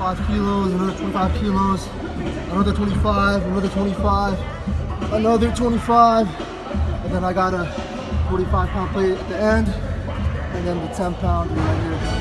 25 kilos, another 25 kilos, another 25, another 25, another 25, and then I got a 45 pound plate at the end, and then the 10 pound right here.